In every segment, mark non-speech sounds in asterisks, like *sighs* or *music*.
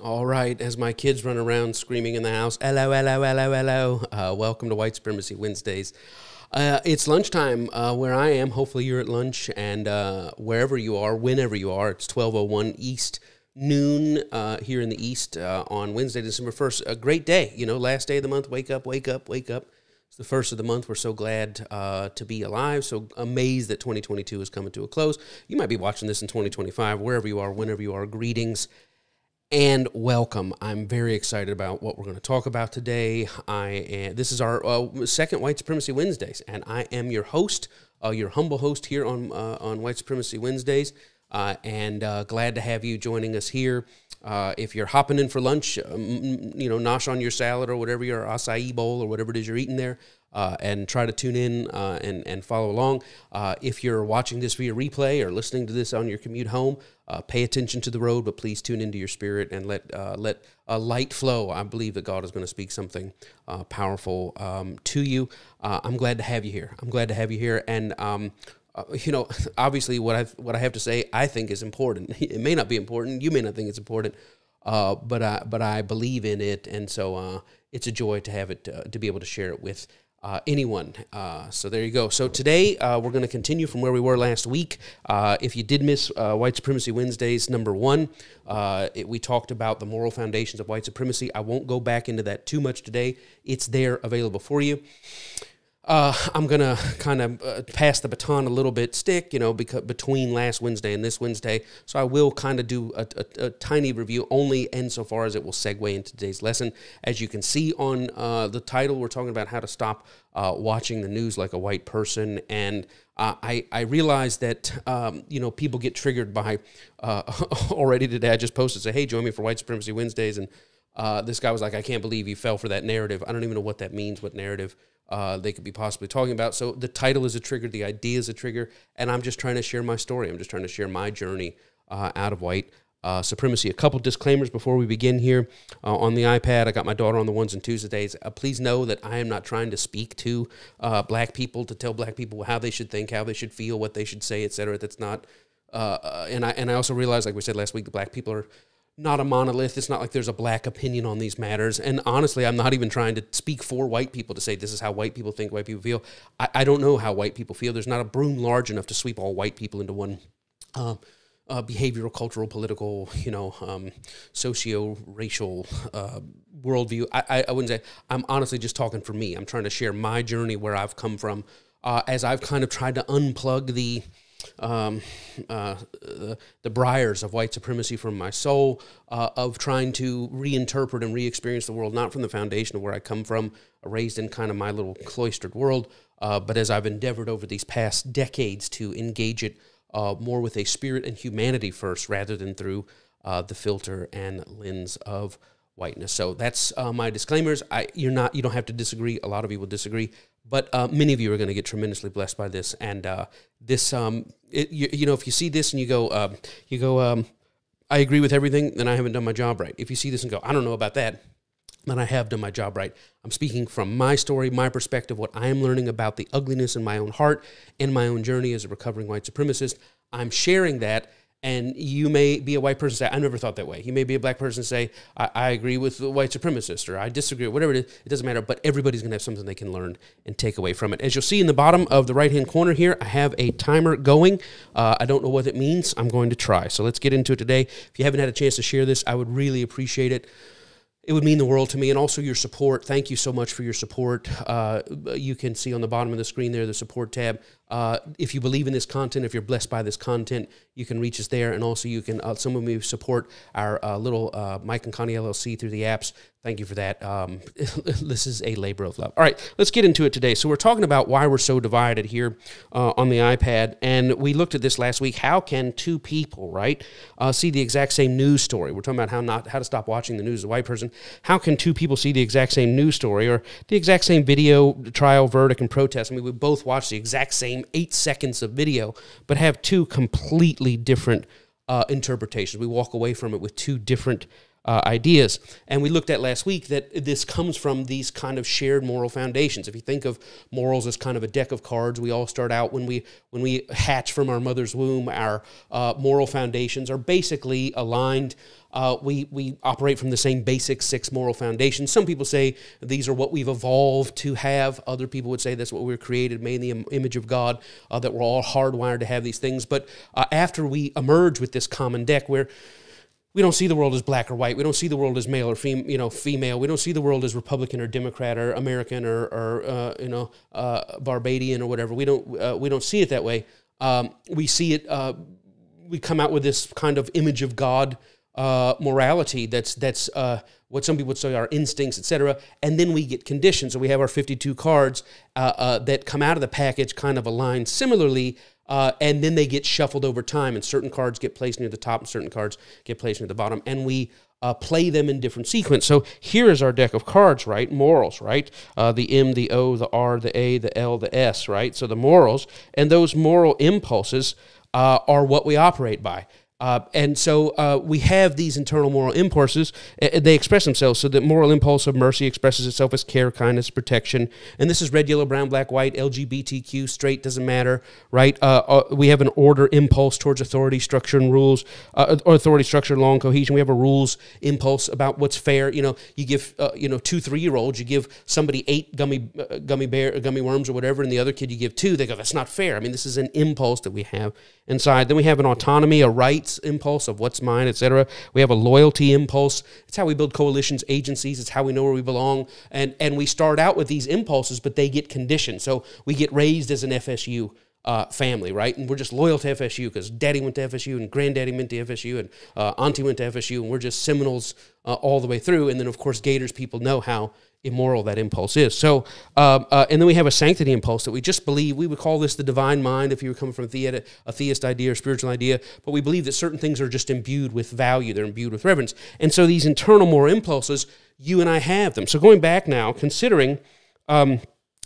All right, as my kids run around screaming in the house, hello, hello, hello, hello. Uh, welcome to White Supremacy Wednesdays. Uh, it's lunchtime uh, where I am. Hopefully, you're at lunch, and uh, wherever you are, whenever you are, it's 12:01 East noon uh, here in the East uh, on Wednesday, December 1st. A great day, you know, last day of the month. Wake up, wake up, wake up. It's the first of the month. We're so glad uh, to be alive. So amazed that 2022 is coming to a close. You might be watching this in 2025, wherever you are, whenever you are. Greetings and welcome. I'm very excited about what we're going to talk about today. I am, this is our uh, second White Supremacy Wednesdays, and I am your host, uh, your humble host here on uh, on White Supremacy Wednesdays, uh, and uh, glad to have you joining us here. Uh, if you're hopping in for lunch, um, you know, nosh on your salad or whatever your acai bowl or whatever it is you're eating there uh, and try to tune in uh, and, and follow along. Uh, if you're watching this via replay or listening to this on your commute home, uh, pay attention to the road, but please tune into your spirit and let uh, let a light flow. I believe that God is going to speak something uh, powerful um, to you. I'm glad to have you here. I'm glad to have you here, and um, you know, *laughs* obviously, what I what I have to say, I think is important. *laughs* It may not be important. You may not think it's important, but I but I believe in it, and so it's a joy to have it to be able to share it with uh, anyone. Uh, so there you go. So today uh, we're going to continue from where we were last week. Uh, if you did miss uh, White Supremacy Wednesdays, number one, uh, it, we talked about the moral foundations of white supremacy. I won't go back into that too much today. It's there available for you. Uh, I'm gonna kind of uh, pass the baton a little bit, stick, you know, because between last Wednesday and this Wednesday. So I will kind of do a, a, a, tiny review, only insofar as it will segue into today's lesson. As you can see on uh, the title, we're talking about how to stop uh, watching the news like a white person, and uh, I I realize that um, you know people get triggered by uh, *laughs* already today. I just posted say, hey, join me for White Supremacy Wednesdays, and this guy was like, I can't believe you fell for that narrative. I don't even know what that means. What narrative? Uh, they could be possibly talking about. So the title is a trigger, the idea is a trigger, and I'm just trying to share my story. I'm just trying to share my journey uh, out of white uh, supremacy. A couple disclaimers before we begin here uh, on the iPad. I got my daughter on the ones and twos days. Uh, please know that I am not trying to speak to uh, black people to tell black people how they should think, how they should feel, what they should say, etc. That's not. and I and I also realize, like we said last week, the black people are not a monolith. It's not like there's a black opinion on these matters. And honestly, I'm not even trying to speak for white people to say this is how white people think, white people feel. I, I don't know how white people feel. There's not a broom large enough to sweep all white people into one. Uh, uh, behavioral, cultural, political, you know, um, socio-racial uh, worldview. I, I, I, wouldn't say. I'm honestly just talking for me. I'm trying to share my journey where I've come from, uh, as I've kind of tried to unplug the um, uh, the briars of white supremacy from my soul, uh, of trying to reinterpret and re-experience the world, not from the foundation of where I come from, raised in kind of my little cloistered world, uh, but as I've endeavored over these past decades to engage it uh, more with a spirit and humanity first, rather than through uh, the filter and lens of whiteness. So that's uh, my disclaimers. I, you're not, you don't have to disagree. A lot of people disagree. But uh, many of you are going to get tremendously blessed by this. And uh, this, um, it, you, you, know, if you see this and you go, uh, you go, um, I agree with everything, then I haven't done my job right. If you see this and go, I don't know about that, then I have done my job right. I'm speaking from my story, my perspective, what I am learning about the ugliness in my own heart and my own journey as a recovering white supremacist. I'm sharing that and you may be a white person say, I never thought that way. You may be a black person say, I, I agree with the white supremacist or I disagree, whatever it is. It doesn't matter, but everybody's going to have something they can learn and take away from it. As you'll see in the bottom of the right hand corner here, I have a timer going. Uh, I don't know what it means. I'm going to try. So let's get into it today. If you haven't had a chance to share this, I would really appreciate it it would mean the world to me and also your support thank you so much for your support uh, you can see on the bottom of the screen there the support tab uh, if you believe in this content, if you're blessed by this content, you can reach us there. And also, you can, uh, some of you support our uh, little uh, Mike and Connie LLC through the apps. Thank you for that. Um, *laughs* this is a labor of love. All right, let's get into it today. So, we're talking about why we're so divided here uh, on the iPad. And we looked at this last week. How can two people, right, see the exact same news story? We're talking about how not how to stop watching the news as a white person. How can two people see the exact same news story or the exact same video, trial, verdict, and protest? I mean, we both watch the exact same eight seconds of video, but have two completely different uh, interpretations. We walk away from it with two different uh, ideas. And we looked at last week that this comes from these kind of shared moral foundations. If you think of morals as kind of a deck of cards, we all start out when we when we hatch from our mother's womb. Our uh, moral foundations are basically aligned. Uh, we we operate from the same basic six moral foundations. Some people say these are what we've evolved to have. Other people would say that's what we were created, made in the Im- image of God. Uh, that we're all hardwired to have these things. But uh, after we emerge with this common deck, where we don't see the world as black or white. We don't see the world as male or fem- you know female. We don't see the world as Republican or Democrat or American or, or uh, you know uh, Barbadian or whatever. We don't uh, we don't see it that way. Um, we see it. Uh, we come out with this kind of image of God uh, morality. That's that's uh, what some people would say our instincts, etc. And then we get conditioned. So we have our 52 cards that come out of the package, kind of aligned similarly uh, and then they get shuffled over time, and certain cards get placed near the top, and certain cards get placed near the bottom, and we uh, play them in different sequence. So here is our deck of cards, right? Morals, right? Uh, the M, the O, the R, the A, the L, the S, right? So the morals, and those moral impulses uh, are what we operate by. Uh, and so uh, we have these internal moral impulses. Uh, they express themselves. So the moral impulse of mercy expresses itself as care, kindness, protection. And this is red, yellow, brown, black, white, LGBTQ, straight, doesn't matter, right? Uh, uh, we have an order impulse towards authority, structure, and rules, uh, or authority, structure, law, and cohesion. We have a rules impulse about what's fair. You know, you give, you know, two three year olds, you give somebody eight gummy gummy bear gummy worms or whatever, and the other kid you give two. They go, that's not fair. I mean, this is an impulse that we have inside. Then we have an autonomy, a impulse of what's mine, etc. We have a loyalty impulse. It's how we build coalitions, agencies. It's how we know where we belong. And and we start out with these impulses, but they get conditioned. So we get raised as an FSU. Uh, family, right? And we're just loyal to FSU because daddy went to FSU and granddaddy went to FSU and uh, auntie went to FSU, and we're just Seminoles uh, all the way through. And then, of course, Gators people know how immoral that impulse is. So, uh, uh, and then we have a sanctity impulse that we just believe. We would call this the divine mind if you were coming from a, a theist idea or spiritual idea. But we believe that certain things are just imbued with value. They're imbued with reverence. And so these internal moral impulses, you and I have them. So going back now, considering. Um,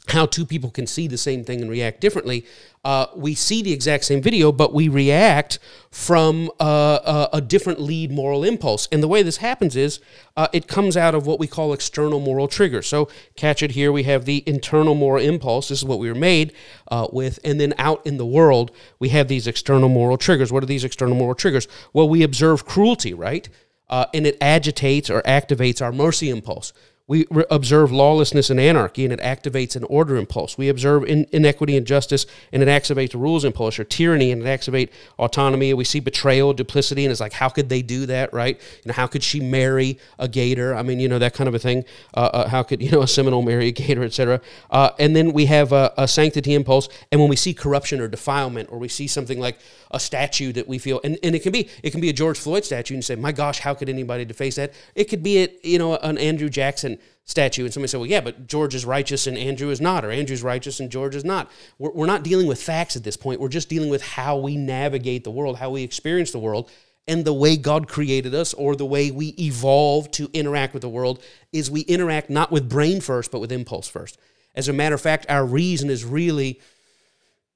how two people can see the same thing and react differently. Uh, we see the exact same video, but we react from uh, a, a, different lead moral impulse. And the way this happens is uh, it comes out of what we call external moral triggers. So, catch it here. We have the internal moral impulse. This is what we were made uh, with. And then out in the world, we have these external moral triggers. What are these external moral triggers? Well, we observe cruelty, right? Uh, and it agitates or activates our mercy impulse. We re- observe lawlessness and anarchy, and it activates an order impulse. We observe in- inequity and justice, and it activates a rules impulse, or tyranny, and it activates autonomy. We see betrayal, duplicity, and it's like, how could they do that, right? You know, how could she marry a gator? I mean, you know, that kind of a thing. Uh, uh, how could, *laughs* you know, a Seminole marry a gator, etc. Uh, and then we have a, a sanctity impulse, and when we see corruption or defilement, or we see something like a statue that we feel, and, and it can be it can be a George Floyd statue, and say, my gosh, how could anybody deface that? It could be, a, you know, an Andrew Jackson statue and somebody said well yeah but george is righteous and andrew is not or andrew's righteous and george is not. We're, we're not dealing with facts at this point. We're just dealing with how we navigate the world how we experience the world and the way god created us or the way we evolve to interact with the world is we interact not with brain first but with impulse first. As a matter of fact our reason is really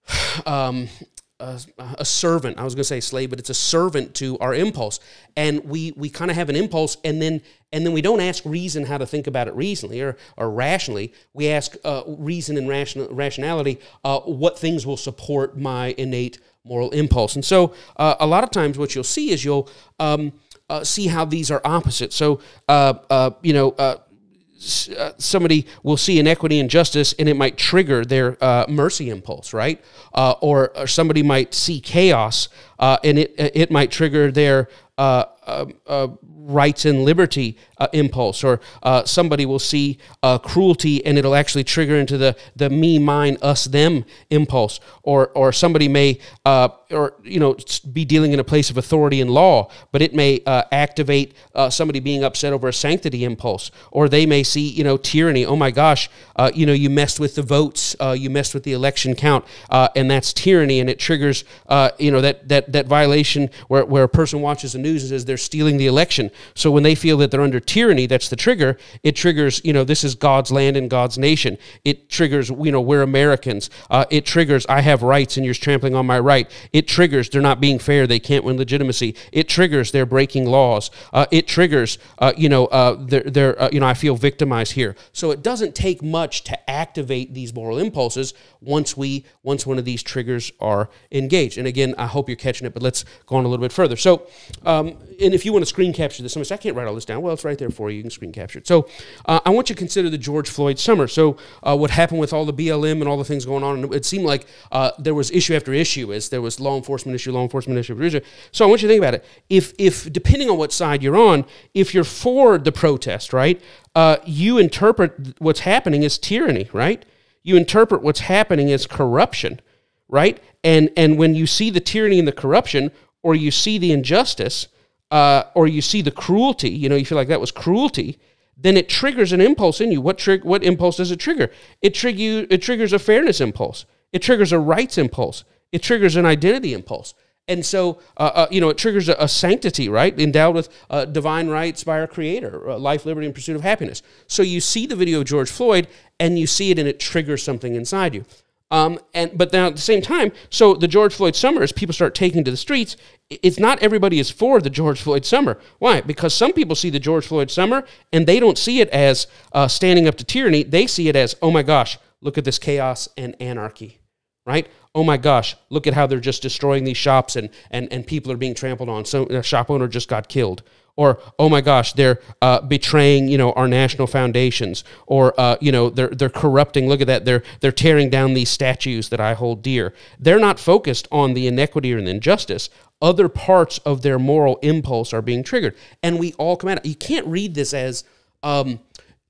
*sighs* um, a, a, servant. I was going to say slave, but it's a servant to our impulse. And we we kind of have an impulse, and then and then we don't ask reason how to think about it reasonably or, or rationally. We ask uh, reason and ration, rationality uh, what things will support my innate moral impulse. And so uh, a lot of times, what you'll see is you'll um, uh, see how these are opposite. So uh, uh, you know uh, somebody will see inequity and justice and it might trigger their uh, mercy impulse, right? Uh, or, or, somebody might see chaos uh, and it, it might trigger their uh, uh, rights and liberty uh, impulse, or uh, somebody will see uh, cruelty and it'll actually trigger into the the me, mine, us, them impulse, or or somebody may uh, or you know be dealing in a place of authority and law, but it may uh, activate somebody being upset over a sanctity impulse, or they may see you know tyranny. Oh my gosh, you know you messed with the votes, you messed with the election count, and that's tyranny, and it triggers you know that that that violation where where a person watches the news and says they're stealing the election. So when they feel that they're under tyranny, that's the trigger. It triggers, you know, this is God's land and God's nation. It triggers, you know, we're Americans. Uh, it triggers, I have rights and you're trampling on my right. It triggers, they're not being fair. They can't win legitimacy. It triggers, they're breaking laws. Uh, it triggers, uh, you know, uh, they're, they're uh, you know, I feel victimized here. So it doesn't take much to activate these moral impulses once we, once one of these triggers are engaged. And again, I hope you're catching it, but let's go on a little bit further. So, um, and if you want to screen capture this, I can't write all this down. Well, it's right there for you. You can screen capture it. So, uh, I want you to consider the George Floyd summer. So, uh, what happened with all the BLM and all the things going on? And it seemed like uh, there was issue after issue as there was law enforcement issue, law enforcement issue, issue. So, I want you to think about it. If, if depending on what side you're on, if you're for the protest, right, uh, you interpret what's happening as tyranny, right? You interpret what's happening as corruption, right? And and when you see the tyranny and the corruption, or you see the injustice, uh, or you see the cruelty, you know, you feel like that was cruelty, then it triggers an impulse in you. What trig- What impulse does it trigger? It trigger It triggers a fairness impulse. It triggers a rights impulse. It triggers an identity impulse. And so, uh, uh, you know, it triggers a, a, sanctity, right? Endowed with uh, divine rights by our Creator, uh, life, liberty, and pursuit of happiness. So you see the video of George Floyd, and you see it, and it triggers something inside you. Um, and but now at the same time, so the George Floyd summer, as people start taking to the streets, it's not everybody is for the George Floyd summer. Why? Because some people see the George Floyd summer and they don't see it as uh, standing up to tyranny. They see it as, oh my gosh, look at this chaos and anarchy, right? Oh my gosh, look at how they're just destroying these shops and and and people are being trampled on. So a shop owner just got killed or oh my gosh, they're uh, betraying you know our national foundations, or uh, you know they're they're corrupting. Look at that, they're they're tearing down these statues that I hold dear. They're not focused on the inequity or the injustice. Other parts of their moral impulse are being triggered, and we all come it. You can't read this as, um,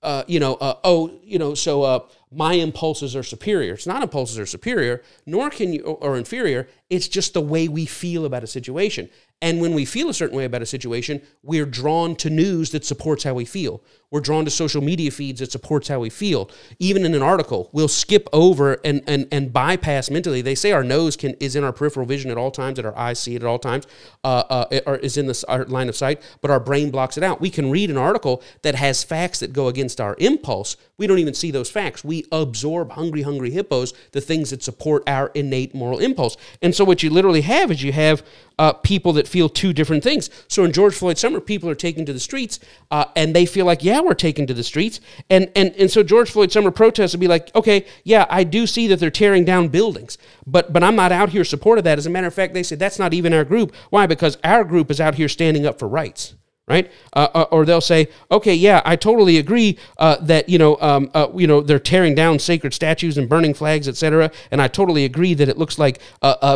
uh, you know, uh, oh, you know, so uh, my impulses are superior. It's not impulses are superior, nor can you or inferior. It's just the way we feel about a situation. And when we feel a certain way about a situation, we're drawn to news that supports how we feel. We're drawn to social media feeds that supports how we feel. Even in an article, we'll skip over and, and, and bypass mentally. They say our nose can is in our peripheral vision at all times, that our eyes see it at all times, uh, uh, or is in the our line of sight, but our brain blocks it out. We can read an article that has facts that go against our impulse. We don't even see those facts. We absorb hungry, hungry hippos, the things that support our innate moral impulse. And so what you literally have is you have uh, people that feel two different things. So in George Floyd summer, people are taking to the streets uh, and they feel like, yeah, we're taken to the streets. And, and, and so George Floyd summer protests would be like, okay, yeah, I do see that they're tearing down buildings, but, but I'm not out here supporting that. As a matter of fact, they say that's not even our group. Why? Because our group is out here standing up for rights right? Uh, uh, or they'll say, okay, yeah, I totally agree uh, that you know, um, uh, you know, they're tearing down sacred statues and burning flags, etc. And I totally agree that it looks like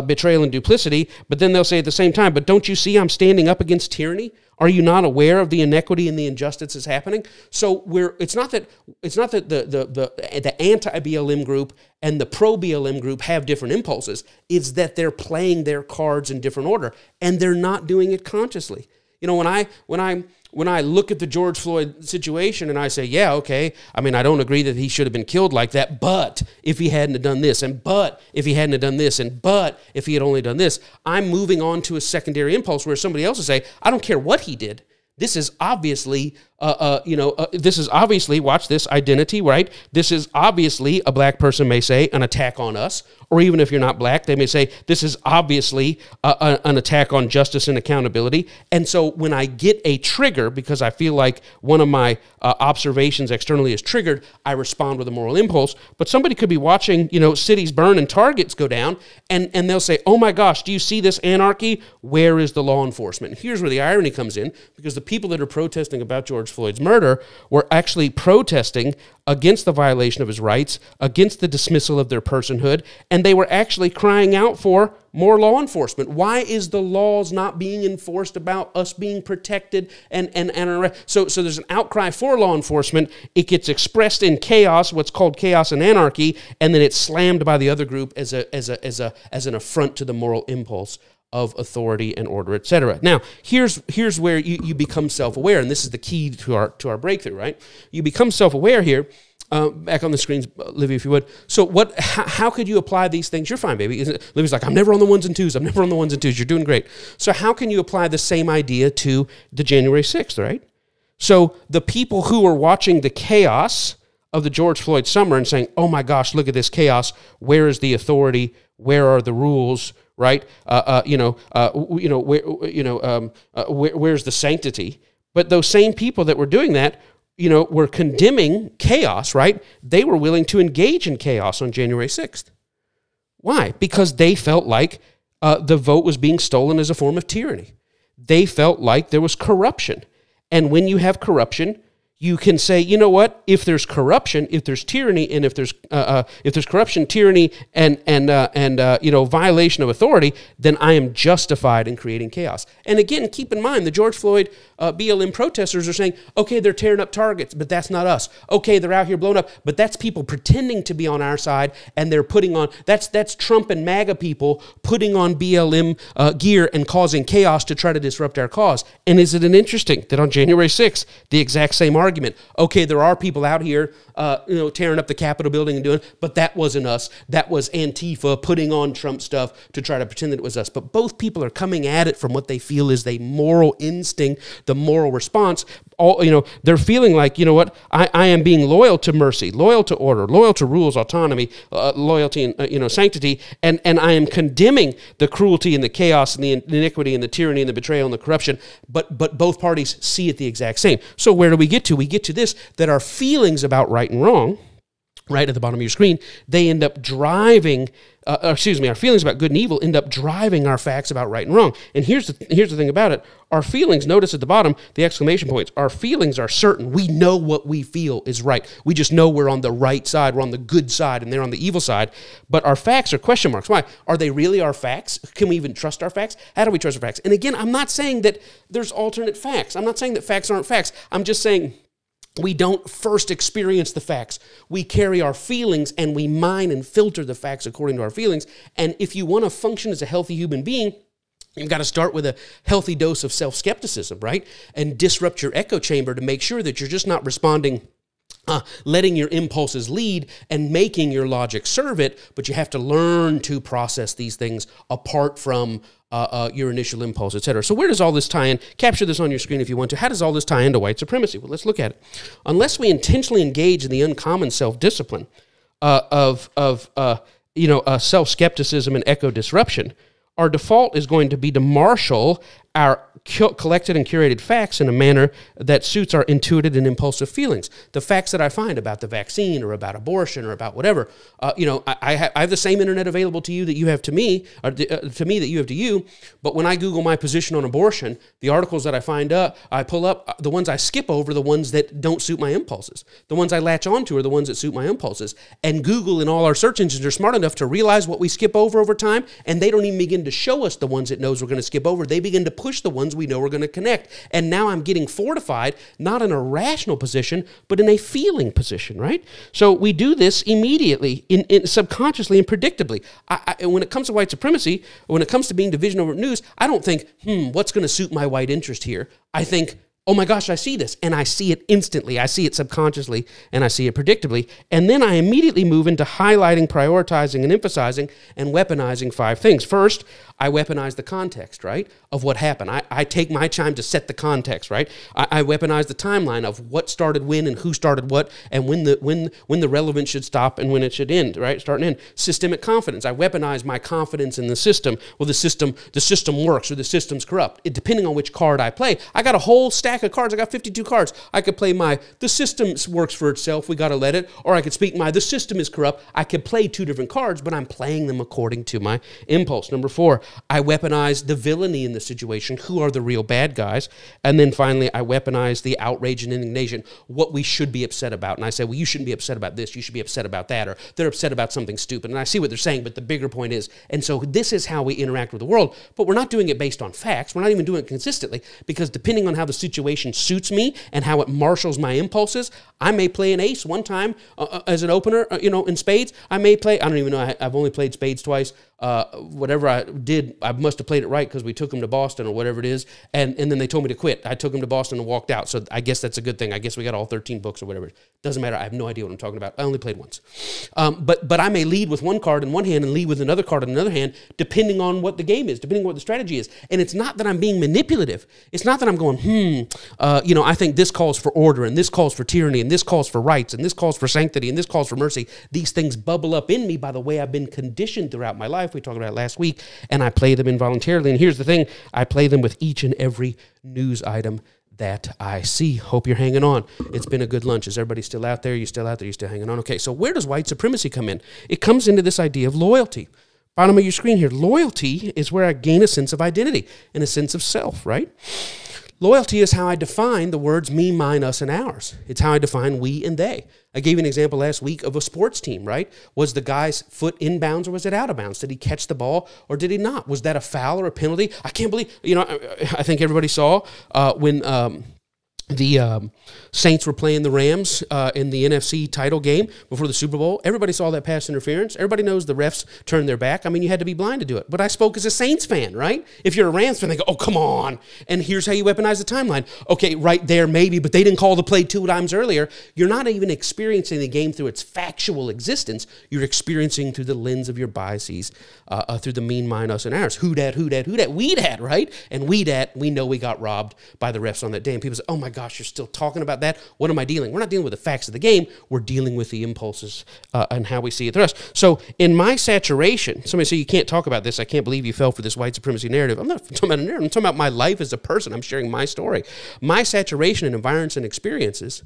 betrayal and duplicity. But then they'll say at the same time, but don't you see I'm standing up against tyranny? Are you not aware of the inequity and the injustice that's happening? So we're it's not that it's not that the the the, the anti BLM group and the pro BLM group have different impulses. It's that they're playing their cards in different order and they're not doing it consciously. You know, when I when I when I look at the George Floyd situation and I say, yeah, okay, I mean, I don't agree that he should have been killed like that, but if he hadn't have done this, and but if he hadn't have done this, and but if he had only done this, I'm moving on to a secondary impulse where somebody else will say, I don't care what he did. This is obviously, uh, uh, you know, uh, this is obviously, watch this identity, right? This is obviously, a black person may say, an attack on us. Or even if you're not black, they may say, this is obviously a, a, an attack on justice and accountability. And so when I get a trigger, because I feel like one of my uh, observations externally is triggered, I respond with a moral impulse. But somebody could be watching, you know, cities burn and targets go down, and, and they'll say, oh my gosh, do you see this anarchy? Where is the law enforcement? And here's where the irony comes in, because the people that are protesting about George Floyd's murder were actually protesting against the violation of his rights, against the dismissal of their personhood, and they were actually crying out for more law enforcement. Why is the laws not being enforced about us being protected and and and so so there's an outcry for law enforcement. It gets expressed in chaos, what's called chaos and anarchy, and then it's slammed by the other group as a as a as a as an affront to the moral impulse of authority and order, etc. Now, here's here's where you, you become self-aware, and this is the key to our to our breakthrough, right? You become self-aware here, Uh, back on the screens, Livy, if you would. So, what? How, how could you apply these things? You're fine, baby. Livy's like, I'm never on the ones and twos. I'm never on the ones and twos. You're doing great. So, how can you apply the same idea to the January 6th, right? So, the people who are watching the chaos of the George Floyd summer and saying, "Oh my gosh, look at this chaos. Where is the authority? Where are the rules?" Right? Uh, uh, you know, uh, you know, where, you know, um, uh, where, where's the sanctity? But those same people that were doing that you know, were condemning chaos, right? They were willing to engage in chaos on January 6th. Why? Because they felt like uh, the vote was being stolen as a form of tyranny. They felt like there was corruption. And when you have corruption, you can say, you know what? If there's corruption, if there's tyranny, and if there's uh, uh, if there's corruption, tyranny, and and uh, and uh, you know violation of authority, then I am justified in creating chaos. And again, keep in mind the George Floyd uh, BLM protesters are saying, okay, they're tearing up targets, but that's not us. Okay, they're out here blowing up, but that's people pretending to be on our side, and they're putting on that's that's Trump and MAGA people putting on BLM uh, gear and causing chaos to try to disrupt our cause. And is it an interesting that on January 6th, the exact same argument. Okay, there are people out here, uh, you know, tearing up the Capitol building and doing, but that wasn't us. That was Antifa putting on Trump stuff to try to pretend that it was us. But both people are coming at it from what they feel is the moral instinct, the moral response. All you know, they're feeling like, you know what, I, I am being loyal to mercy, loyal to order, loyal to rules, autonomy, uh, loyalty, and uh, you know, sanctity, and and I am condemning the cruelty and the chaos and the iniquity and the tyranny and the betrayal and the corruption. But but both parties see it the exact same. So where do we get to? we get to this that our feelings about right and wrong, right at the bottom of your screen, they end up driving. Uh, uh, excuse me, our feelings about good and evil end up driving our facts about right and wrong. And here's the here's the thing about it: our feelings. Notice at the bottom the exclamation points. Our feelings are certain. We know what we feel is right. We just know we're on the right side. We're on the good side, and they're on the evil side. But our facts are question marks. Why? Are they really our facts? Can we even trust our facts? How do we trust our facts? And again, I'm not saying that there's alternate facts. I'm not saying that facts aren't facts. I'm just saying we don't first experience the facts. We carry our feelings and we mine and filter the facts according to our feelings. And if you want to function as a healthy human being, You've got to start with a healthy dose of self skepticism, right? And disrupt your echo chamber to make sure that you're just not responding uh, letting your impulses lead and making your logic serve it, but you have to learn to process these things apart from uh, uh, your initial impulse, etc. So where does all this tie in? Capture this on your screen if you want to. How does all this tie into white supremacy? Well, let's look at it. Unless we intentionally engage in the uncommon self-discipline uh, of of uh, you know uh, self-skepticism and echo disruption, our default is going to be to marshal our collected and curated facts in a manner that suits our intuitive and impulsive feelings. The facts that I find about the vaccine or about abortion or about whatever, uh, you know, I, I, ha- I, have the same internet available to you that you have to me, or uh, to me that you have to you. But when I Google my position on abortion, the articles that I find up, I pull up, uh, the ones I skip over, the ones that don't suit my impulses. The ones I latch onto are the ones that suit my impulses. And Google and all our search engines are smart enough to realize what we skip over over time, and they don't even begin to show us the ones it knows we're going to skip over. They begin to push the ones we know are going to connect. And now I'm getting fortified, not in a rational position, but in a feeling position, right? So we do this immediately, in, in subconsciously and predictably. I, I, when it comes to white supremacy, when it comes to being division over news, I don't think, hmm, what's going to suit my white interest here? I think, oh my gosh, I see this. And I see it instantly. I see it subconsciously and I see it predictably. And then I immediately move into highlighting, prioritizing, and emphasizing and weaponizing five things. First, I weaponize the context, right, of what happened. I, I take my time to set the context, right? I, I weaponize the timeline of what started when and who started what and when the when when the relevance should stop and when it should end, right? Start and end. Systemic confidence. I weaponize my confidence in the system. Well, the system the system works or the system's corrupt. It, depending on which card I play, I got a whole stack of cards. I got 52 cards. I could play my the system works for itself. We got to let it. Or I could speak my the system is corrupt. I could play two different cards, but I'm playing them according to my impulse. Number four, I weaponize the villainy in the situation. Who are the real bad guys? And then finally, I weaponize the outrage and indignation, what we should be upset about. And I say, well, you shouldn't be upset about this. You should be upset about that. Or they're upset about something stupid. And I see what they're saying, but the bigger point is, and so this is how we interact with the world. But we're not doing it based on facts. We're not even doing it consistently because depending on how the situation suits me and how it marshals my impulses, I may play an ace one time uh, uh as an opener, uh, you know, in spades. I may play, I don't even know, I, have only played spades twice. Uh, whatever I did, I must have played it right because we took him to Boston or whatever it is, and and then they told me to quit. I took him to Boston and walked out. So I guess that's a good thing. I guess we got all 13 books or whatever. Doesn't matter. I have no idea what I'm talking about. I only played once. Um, but but I may lead with one card in one hand and lead with another card in another hand, depending on what the game is, depending on what the strategy is. And it's not that I'm being manipulative. It's not that I'm going, hmm, uh, you know, I think this calls for order and this calls for tyranny and this calls for rights and this calls for sanctity and this calls for mercy. These things bubble up in me by the way I've been conditioned throughout my life. We talked about it last week, and I play them involuntarily. And here's the thing I play them with each and every news item that I see. Hope you're hanging on. It's been a good lunch. Is everybody still out there? You still out there? You still hanging on? Okay, so where does white supremacy come in? It comes into this idea of loyalty. Bottom of your screen here. Loyalty is where I gain a sense of identity and a sense of self, right? Loyalty is how I define the words me, mine, us, and ours. It's how I define we and they. I gave you an example last week of a sports team, right? Was the guy's foot inbounds or was it out of bounds? Did he catch the ball or did he not? Was that a foul or a penalty? I can't believe, you know, I, I think everybody saw uh, when. Um, the um, Saints were playing the Rams uh, in the NFC title game before the Super Bowl. Everybody saw that pass interference. Everybody knows the refs turned their back. I mean, you had to be blind to do it. But I spoke as a Saints fan, right? If you're a Rams fan, they go, oh, come on. And here's how you weaponize the timeline. Okay, right there, maybe, but they didn't call the play two times earlier. You're not even experiencing the game through its factual existence. You're experiencing through the lens of your biases, uh, uh, through the mean, mine, us, and ours. Who dat, who dat, who dat, we dat, right? And we dat, we know we got robbed by the refs on that day. And people say, oh my gosh, you're still talking about that. What am I dealing? We're not dealing with the facts of the game. We're dealing with the impulses uh, and how we see it the rest. So in my saturation, somebody say you can't talk about this. I can't believe you fell for this white supremacy narrative. I'm not *laughs* talking about a narrative. I'm talking about my life as a person. I'm sharing my story. My saturation in environments and experiences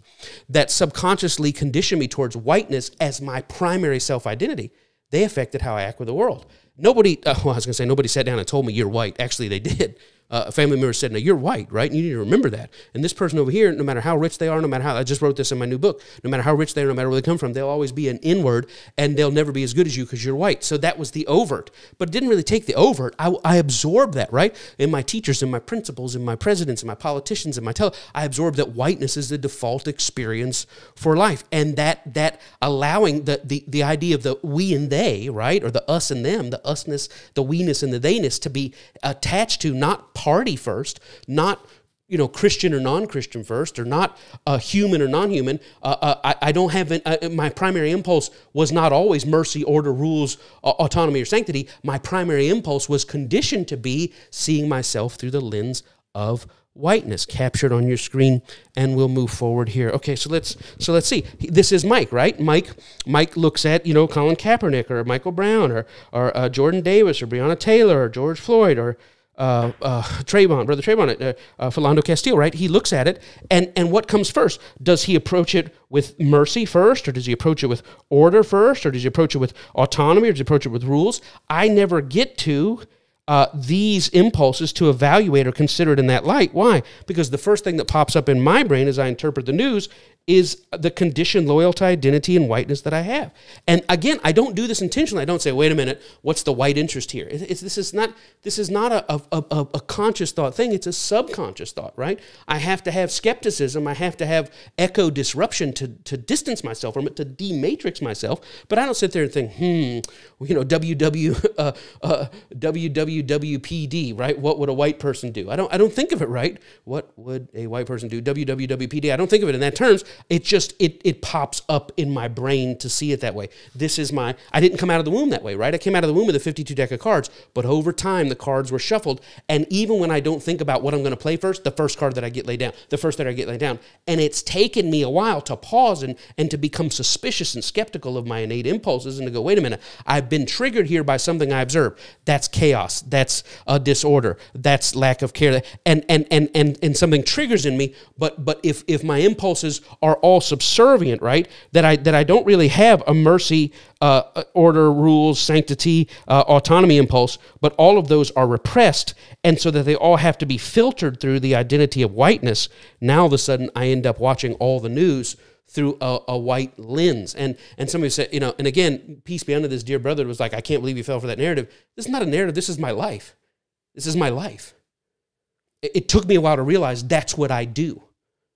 that subconsciously condition me towards whiteness as my primary self identity. They affected how I act with the world. Nobody, uh, *laughs* well, I was going to say, nobody sat down and told me you're white. Actually, they did uh, a family member said, "Now you're white, right? And you need to remember that." And this person over here, no matter how rich they are, no matter how I just wrote this in my new book, no matter how rich they are, no matter where they come from, they'll always be an inward, and they'll never be as good as you because you're white. So that was the overt, but it didn't really take the overt. I, I absorbed that, right? In my teachers, in my principals, in my presidents, in my politicians, in my tele, I absorbed that whiteness is the default experience for life, and that that allowing the the the idea of the we and they, right, or the us and them, the usness, the we-ness and the theyness to be attached to not party first, not you know Christian or non-Christian first, or not uh, human or non-human. Uh, uh, I, I, don't have an, uh, my primary impulse was not always mercy, order, rules, autonomy, or sanctity. My primary impulse was conditioned to be seeing myself through the lens of whiteness captured on your screen and we'll move forward here okay so let's so let's see this is mike right mike mike looks at you know colin kaepernick or michael brown or or uh, jordan davis or breonna taylor or george floyd or uh, uh, Trayvon, Brother Trayvon, uh, uh, Philando Castile, right? He looks at it, and and what comes first? Does he approach it with mercy first, or does he approach it with order first, or does he approach it with autonomy, or does he approach it with rules? I never get to uh, these impulses to evaluate or consider it in that light. Why? Because the first thing that pops up in my brain as I interpret the news is the conditioned loyalty, identity, and whiteness that I have. And again, I don't do this intentionally. I don't say, "Wait a minute, what's the white interest here?" It's, this is not this is not a, a, a, a, conscious thought thing. It's a subconscious thought, right? I have to have skepticism. I have to have echo disruption to to distance myself from it, to dematrix myself. But I don't sit there and think, "Hmm, you know, WW *laughs* uh, uh, WWWPD, right? What would a white person do?" I don't I don't think of it right. What would a white person do? WWWPD. I don't think of it in that terms it just it it pops up in my brain to see it that way. This is my I didn't come out of the womb that way, right? I came out of the womb with a 52 deck of cards, but over time the cards were shuffled, and even when I don't think about what I'm going to play first, the first card that I get laid down, the first that I get laid down, and it's taken me a while to pause and and to become suspicious and skeptical of my innate impulses and to go, wait a minute, I've been triggered here by something I observed. That's chaos. That's a disorder. That's lack of care. And and and and and something triggers in me. But but if if my impulses are all subservient, right? That I that I don't really have a mercy, uh, order, rules, sanctity, uh, autonomy impulse, but all of those are repressed, and so that they all have to be filtered through the identity of whiteness. Now, all of a sudden, I end up watching all the news through a, a, white lens. And and somebody said, you know, and again, peace be unto this dear brother was like, I can't believe you fell for that narrative. This is not a narrative. This is my life. This is my life. It, it took me a while to realize that's what I do.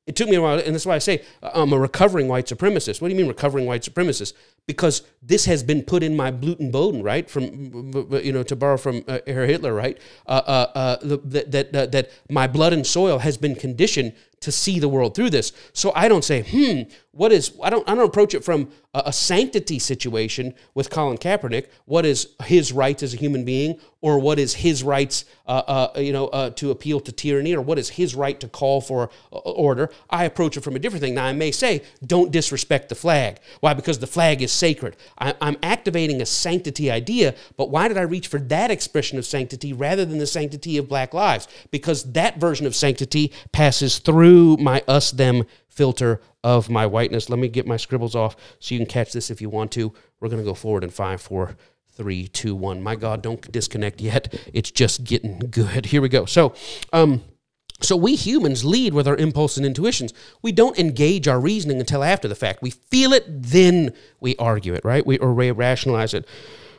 It took me a while, and that's why I say uh, I'm a recovering white supremacist. What do you mean recovering white supremacist? Because this has been put in my Blut und Boden, right? From you know, to borrow from uh, Herr Hitler, right? Uh, uh, uh that that that my blood and soil has been conditioned to see the world through this. So I don't say, hmm, what is? I don't. I don't approach it from a, a sanctity situation with Colin Kaepernick. What is his rights as a human being, or what is his rights, uh, uh, you know, uh, to appeal to tyranny, or what is his right to call for uh, order? I approach it from a different thing. Now I may say, don't disrespect the flag. Why? Because the flag is sacred. I, I'm activating a sanctity idea, but why did I reach for that expression of sanctity rather than the sanctity of Black lives? Because that version of sanctity passes through my us them filter of my whiteness. Let me get my scribbles off so you can catch this if you want to. We're going to go forward in five, four, three, two, one. My God, don't disconnect yet. It's just getting good. Here we go. So, um, so we humans lead with our impulse and intuitions. We don't engage our reasoning until after the fact. We feel it, then we argue it, right? We or we rationalize it.